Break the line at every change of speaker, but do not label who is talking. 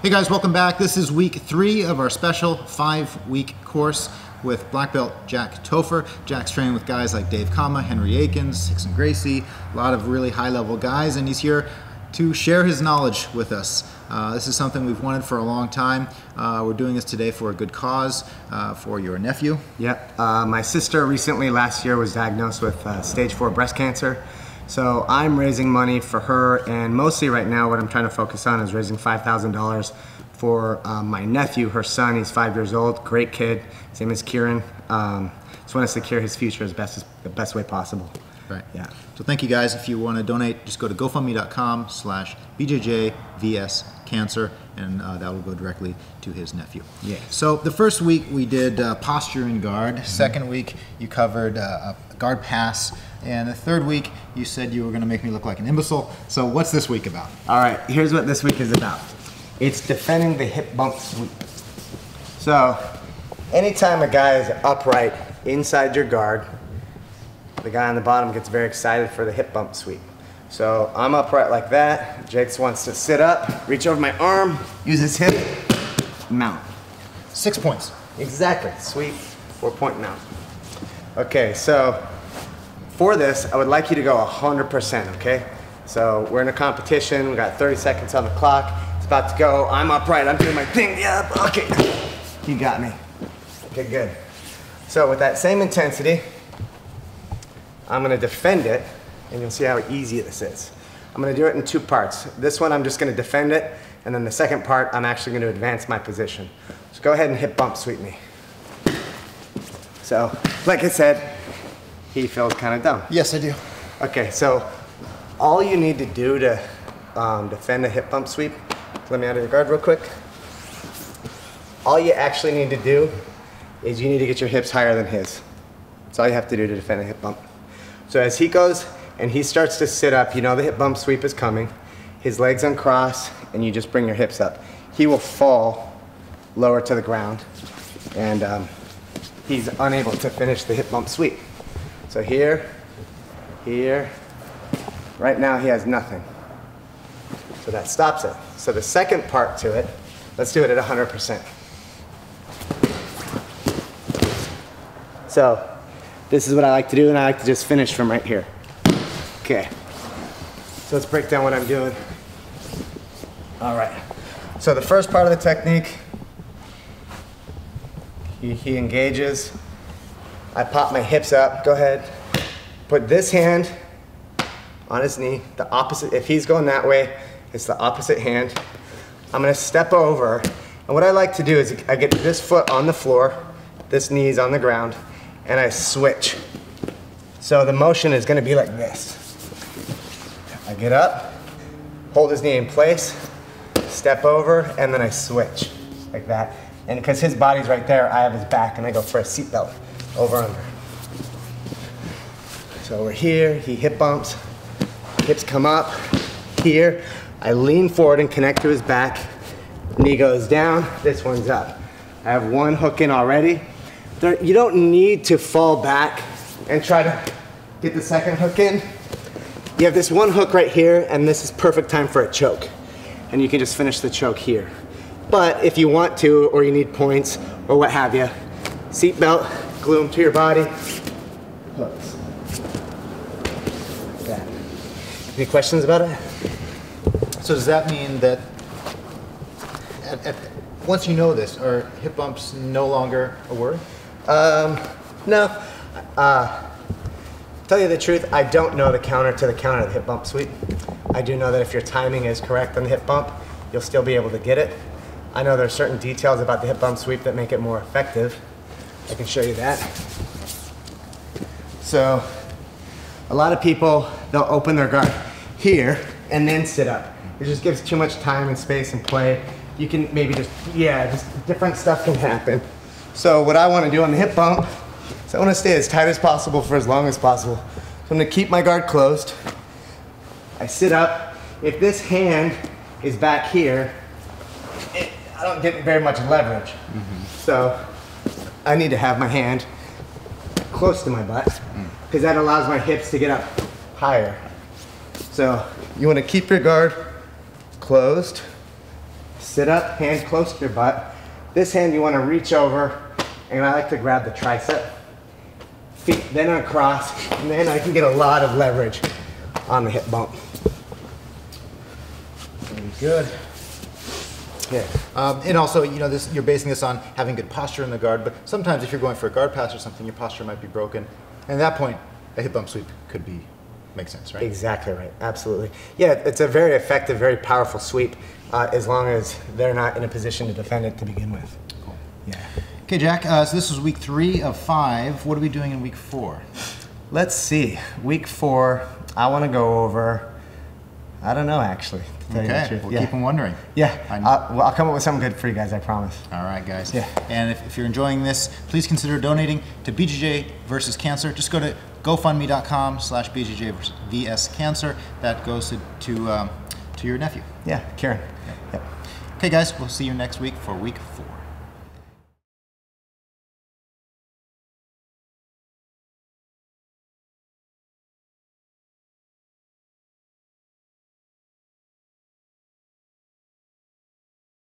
Hey guys, welcome back. This is week three of our special five week course with black belt Jack Taufer. Jack's training with guys like Dave Kama, Henry Akins, Rickson Gracie, a lot of really high level guys, and he's here to share his knowledge with us. Uh, this is something we've wanted for a long time. Uh, we're doing this today for a good cause, uh, for your nephew.
Yep. Uh, my sister recently last year was diagnosed with uh, stage four breast cancer. So I'm raising money for her, and mostly right now, what I'm trying to focus on is raising $5,000 for um, my nephew, her son. He's five years old, great kid. His name is Kieren. Um, just want to secure his future as best as the best way possible.
Right.
Yeah.
So thank you guys. If you want to donate, just go to gofundme.com slash bjjvscancer and uh, that will go directly to his nephew.
Yeah.
So the first week we did uh, posture and guard. Mm-hmm. Second week you covered uh, a guard pass. And the third week you said you were going to make me look like an imbecile. So what's this week about?
All right, here's what this week is about. It's defending the hip bump sweep. So anytime a guy is upright inside your guard, the guy on the bottom gets very excited for the hip bump sweep. So I'm upright like that. Jakes wants to sit up, reach over my arm, use his hip, mount.
Six points.
Exactly, sweep, four point mount. Okay, so for this, I would like you to go 100%, okay? So we're in a competition, we got 30 seconds on the clock. It's about to go, I'm upright, I'm doing my thing, yeah, okay. You got me. Okay, good. So with that same intensity, I'm gonna defend it, and you'll see how easy this is. I'm gonna do it in two parts. This one, I'm just gonna defend it, and then the second part, I'm actually gonna advance my position. So go ahead and hip bump sweep me. So, like I said, he feels kind of dumb.
Yes, I do.
Okay, so all you need to do to um, defend a hip bump sweep, let me out of your guard real quick. All you actually need to do is you need to get your hips higher than his. That's all you have to do to defend a hip bump. So as he goes and he starts to sit up, you know the hip bump sweep is coming. His legs uncross and you just bring your hips up. He will fall lower to the ground and um, he's unable to finish the hip bump sweep. So here, here, right now he has nothing. So that stops it. So the second part to it, let's do it at 100%. So this is what I like to do and I like to just finish from right here. Okay. So let's break down what I'm doing. All right. So the first part of the technique, he, he engages. I pop my hips up. Go ahead. Put this hand on his knee, the opposite. If he's going that way, it's the opposite hand. I'm gonna step over. And what I like to do is I get this foot on the floor, this knee is on the ground, and I switch. So the motion is gonna be like this. Get up, hold his knee in place, step over, and then I switch like that. And because his body's right there, I have his back and I go for a seatbelt over under. So we're here, he hip bumps, hips come up, here, I lean forward and connect to his back, knee goes down, this one's up. I have one hook in already. There, you don't need to fall back and try to get the second hook in. You have this one hook right here and this is perfect time for a choke. And you can just finish the choke here. But if you want to, or you need points, or what have you, seat belt, glue them to your body, hooks. Like that. Any questions about it?
So does that mean that at, at, once you know this, are hip bumps no longer a worry?
Um, no. Uh, tell you the truth, I don't know the counter to the counter of the hip bump sweep. I do know that if your timing is correct on the hip bump, you'll still be able to get it. I know there are certain details about the hip bump sweep that make it more effective. I can show you that. So, a lot of people, they'll open their guard here and then sit up. It just gives too much time and space and play. You can maybe just, yeah, just different stuff can happen. So what I wanna do on the hip bump is I wanna stay as tight as possible for as long as possible. So I'm gonna keep my guard closed. I sit up. If this hand is back here, it, I don't get very much leverage. Mm-hmm. So I need to have my hand close to my butt mm. because that allows my hips to get up higher. So you want to keep your guard closed, sit up, hand close to your butt. This hand you want to reach over, and I like to grab the tricep. Feet then cross, and then I can get a lot of leverage on the hip bump.
Very good.
Yeah.
Um, and also, you know, this you're basing this on having good posture in the guard. But sometimes, if you're going for a guard pass or something, your posture might be broken. And at that point, a hip bump sweep could be make sense, right?
Exactly right. Absolutely. Yeah, it's a very effective, very powerful sweep, uh, as long as they're not in a position to defend it to begin with.
Cool.
Yeah.
Okay, Jack. Uh, so this is week three of five. What are we doing in week four?
Let's see. Week four, I want to go over. I don't know actually.
Okay, we'll
yeah.
keep them wondering.
Yeah.
I-
Uh, well, I'll come up with something good for you guys. I promise.
All right, guys.
Yeah.
And if, if you're enjoying this, please consider donating to BJJ versus Cancer. Just go to GoFundMe.com slash BJJ versus VS Cancer. That goes to to, um, to your nephew.
Yeah, Karen. Yep.
Okay, guys. We'll see you next week for week four.